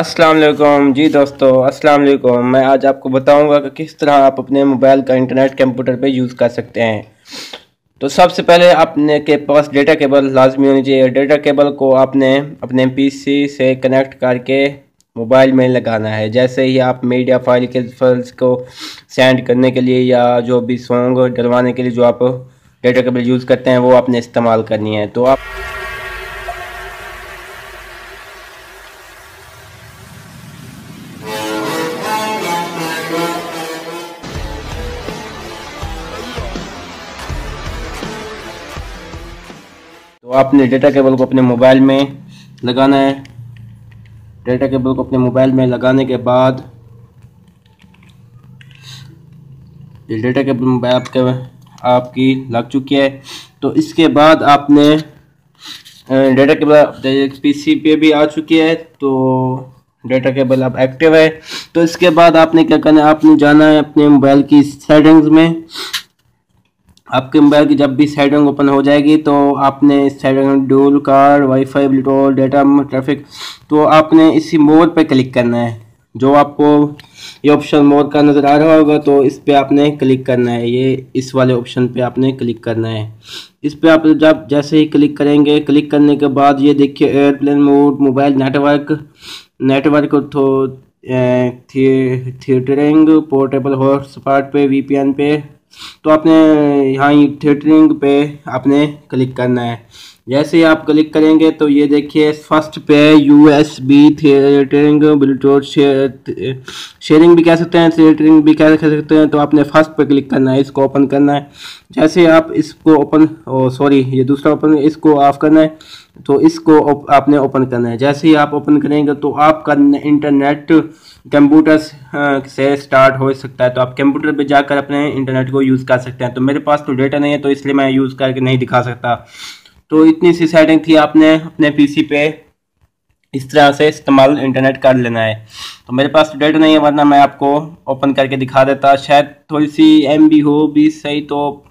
السلام علیکم۔ جی دوستو، السلام علیکم۔ میں آج آپ کو بتاؤں گا کہ کس طرح آپ اپنے موبائل کا انٹرنیٹ کمپیوٹر پہ یوز کر سکتے ہیں۔ تو سب سے پہلے اپنے کے پاس ڈیٹا کیبل لازمی ہونی چاہیے۔ ڈیٹا کیبل کو آپ نے اپنے پی سی سے کنیکٹ کر کے موبائل میں لگانا ہے۔ جیسے ہی آپ میڈیا فائل کے فائلز کو سینڈ کرنے کے لیے یا جو بھی سونگ ڈلوانے کے لیے جو آپ ڈیٹا کیبل یوز کرتے ہیں، وہ آپ نے استعمال کرنی ہے۔ تو آپ تو آپ نے ڈیٹا کیبل کو اپنے موبائل میں لگانا ہے۔ ڈیٹا کیبل کو اپنے موبائل میں لگانے کے بعد یہ ڈیٹا کیبل موبائل آپ کے آپ کی لگ چکی ہے۔ تو اس کے بعد آپ نے ڈیٹا کیبل پی سی پہ بھی آ چکی ہے۔ تو ڈیٹا کیبل اب ایکٹیو ہے۔ تو اس کے بعد آپ نے کیا کرنا ہے؟ آپ نے جانا ہے اپنے موبائل کی سیٹنگز میں۔ آپ کے موبائل کی جب بھی سیٹنگ اوپن ہو جائے گی تو آپ نے سیٹنگ ڈول کار wifi bluetooth data traffic تو آپ نے اسی مود پہ کلک کرنا ہے۔ جو آپ کو یہ آپشن مود کا نظر آ رہا ہوگا تو اس پہ آپ نے کلک کرنا ہے۔ یہ اس والے آپشن پہ آپ نے کلک کرنا ہے۔ اس پہ آپ جب جیسے ہی کلک کریں گے کلک کرنے کے بعد یہ دیکھیے airplane mode mobile network network tethering portable hotspot پہ وی پی این پہ۔ تو آپ نے یہاں تھیٹرنگ پہ آپ نے کلک کرنا ہے۔ جیسے ہی آپ کلک کریں گے تو یہ دیکھیے فرسٹ پہ U S B tethering bluetooth sharing بھی کہہ سکتے ہیں تھیٹرنگ بھی کہہ سکتے ہیں، تو آپ نے فرسٹ پہ کلک کرنا ہے، اس کو اوپن کرنا ہے۔ جیسے آپ اس کو اوپن سوری oh, یہ دوسرا اوپن اس کو آف کرنا ہے، تو اس کو آپ نے اوپن کرنا ہے۔ جیسے ہی آپ اوپن کریں گے تو آپ کا انٹرنیٹ ہاں، کمپیوٹر سے سٹارٹ ہو سکتا ہے۔ تو آپ کمپیوٹر پہ جا کر اپنے انٹرنیٹ کو یوز کر سکتے ہیں۔ تو میرے پاس تو ڈیٹا نہیں ہے، تو اس لیے میں یوز کر کے نہیں دکھا سکتا۔ تو اتنی سی سیٹنگ تھی، آپ نے اپنے پی سی پہ اس طرح سے استعمال انٹرنیٹ کر لینا ہے۔ تو میرے پاس ڈیٹا نہیں ہے، ورنہ میں آپ کو اوپن کر کے دکھا دیتا۔ شاید تھوڑی سی ایم بی ہو، بھی صحیح تو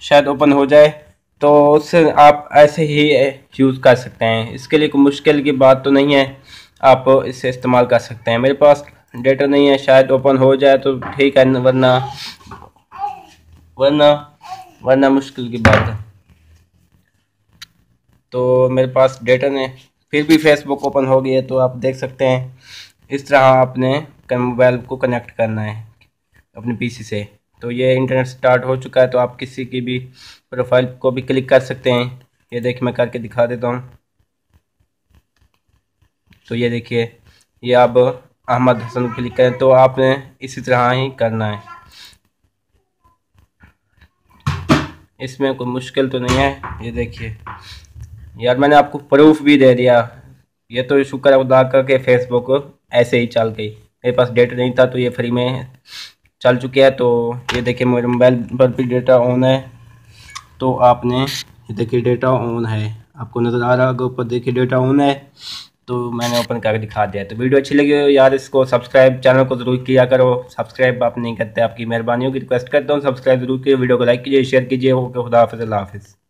شاید اوپن ہو جائے۔ تو اس سے آپ ایسے ہی یوز کر سکتے ہیں۔ اس کے لیے کوئی مشکل کی بات تو نہیں ہے، آپ اس سے استعمال کر سکتے ہیں۔ میرے پاس ڈیٹا نہیں ہے، شاید اوپن ہو جائے تو ٹھیک ہے، ورنہ ورنہ ورنہ مشکل کی بات ہے۔ تو میرے پاس ڈیٹا نے پھر بھی فیس بک اوپن ہو گئی ہے تو آپ دیکھ سکتے ہیں اس طرح آپ نے موبائل کو کنیکٹ کرنا ہے اپنے پی سی سے۔ تو یہ انٹرنیٹ سٹارٹ ہو چکا ہے تو آپ کسی کی بھی پروفائل کو بھی کلک کر سکتے ہیں۔ یہ دیکھ میں کر کے دکھا دیتا ہوں۔ تو یہ دیکھیے، یہ اب احمد حسن کلک کریں تو آپ نے اسی طرح ہی کرنا ہے۔ اس میں کوئی مشکل تو نہیں ہے۔ یہ دیکھیے۔ یار میں نے آپ کو پروف بھی دے دیا۔ یہ تو شکر ہے ادا کر کے فیس بک ایسے ہی چل گئی۔ میرے پاس ڈیٹا نہیں تھا تو یہ فری میں چل چکے ہے تو یہ دیکھیں میرے موبائل پر بھی ڈیٹا آن ہے۔ تو آپ نے یہ دیکھیے ڈیٹا آن ہے۔ آپ کو نظر آ رہا ہوگا اوپر دیکھیے ڈیٹا آن ہے۔ تو میں نے اوپن کر کے دکھا دیا تو ویڈیو اچھی لگی ہو یار، اس کو سبسکرائب چینل کو ضرور کیا کرو۔ سبسکرائب آپ نہیں کرتے، آپ کی مہربانیوں کی ریکویسٹ کرتا ہوں سبسکرائب ضرور کیجیے۔ ویڈیو کو لائک کیجیے شیئر کیجیے۔ اوکے خدا حافظ، اللہ حافظ۔